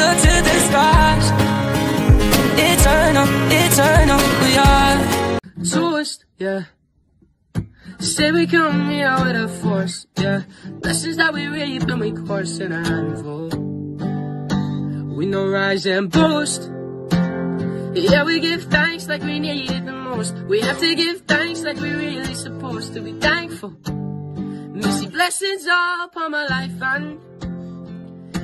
look to the skies. Eternal, eternal, we are. Tourist, yeah. Say we come here with a force, yeah. Lessons that we reap and we course in a handful. We know rise and boast. Yeah, we give thanks like we need it the most. We have to give thanks like we really supposed to be thankful. Mercy blessings all upon my life and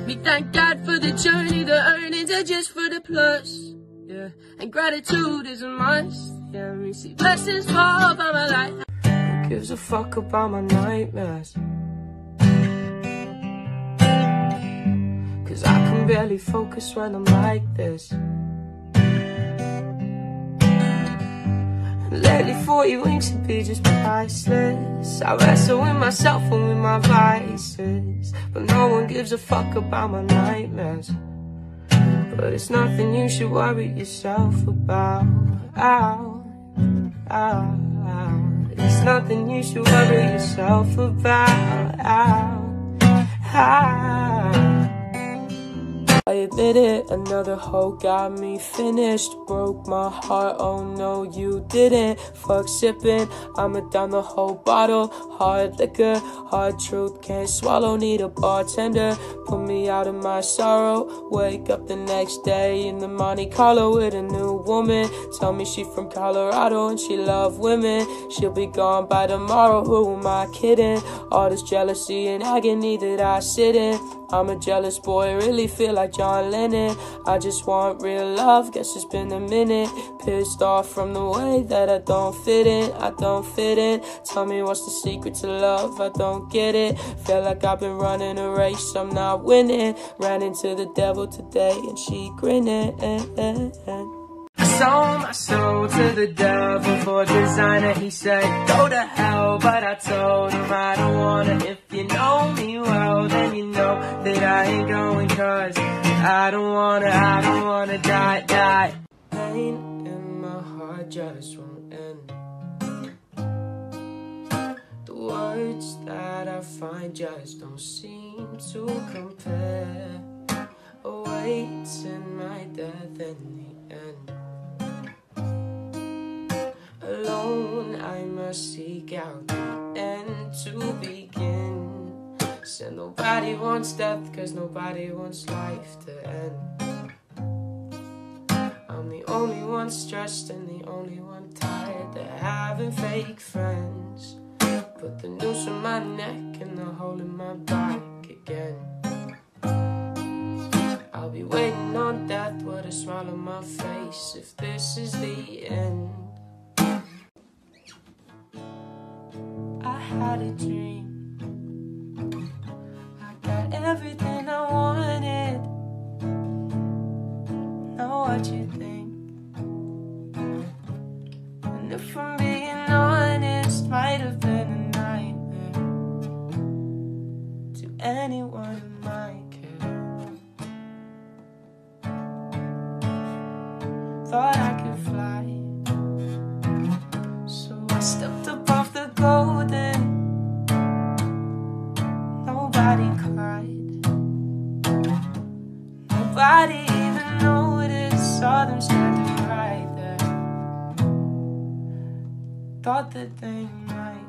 we thank God for the journey, the earnings are just for the plus. Yeah, and gratitude is a must. Yeah, mercy blessings fall upon my life. Who gives a fuck about my nightmares? Cause I can barely focus when I'm like this. Lately, 40 winks would be just priceless. I wrestle with myself and with my vices. But no one gives a fuck about my nightmares. But it's nothing you should worry yourself about. Ow, ow, ow. It's nothing you should worry yourself about. Ow, ow. I admit it, another hoe got me finished. Broke my heart, oh no, you didn't. Fuck sipping, I'ma down the whole bottle. Hard liquor, hard truth, can't swallow. Need a bartender, put me out of my sorrow. Wake up the next day in the Monte Carlo with a new woman. Tell me she from Colorado and she love women. She'll be gone by tomorrow, who am I kidding? All this jealousy and agony that I sit in. I'm a jealous boy, really feel like John Lennon. I just want real love, guess it's been a minute. Pissed off from the way that I don't fit in, I don't fit in. Tell me what's the secret to love, I don't get it. Feel like I've been running a race, I'm not winning. Ran into the devil today and she grinning. I sold my soul to the devil for designer. He said, go to hell, but I told him I don't wanna. If I ain't going cause I don't wanna, I don't wanna die, die. Pain in my heart just won't end. The words that I find just don't seem to compare. Awaits in my death in the end. Alone, I must seek out the end to begin. Said nobody wants death, cause nobody wants life to end. I'm the only one stressed and the only one tired of having fake friends. Put the noose on my neck and the hole in my back again. I'll be waiting on death with a smile on my face if this is the end. I had a dream. What you think. And if I'm being honest, might have been a nightmare to anyone who might care. Thought I could fly. Thought that they might